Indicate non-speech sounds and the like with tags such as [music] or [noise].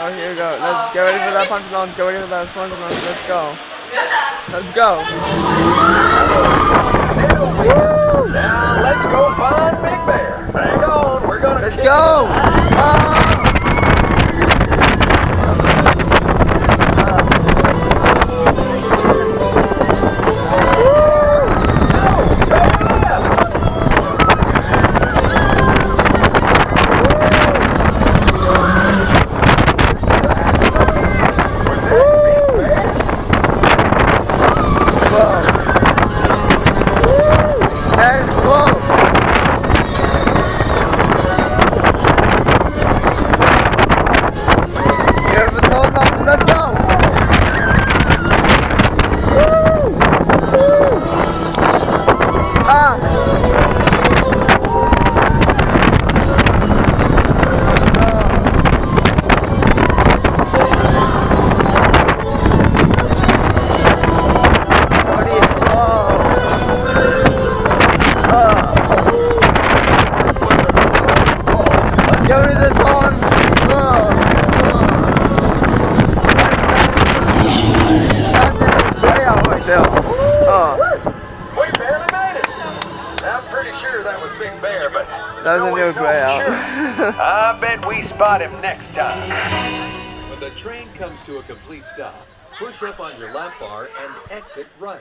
Oh, here we go. Let's get ready for that punch launch. Get ready for that punch launch. Let's go. Let's go. Woo! Now let's go find Big Bear. Hang on, we're gonna Let's kick go. Ah! it off. Ah. Let's go. Get the phone up. Let's go. Woo! Woo! Ah. Oh. Ah. Get rid the tone. That's way out right there. Oh, We barely made it. I'm pretty sure that was Big Bear, but That's a no new one's gray out. sure. [laughs] I bet we spot him next time. When the train comes to a complete stop, push up on your lap bar and exit right.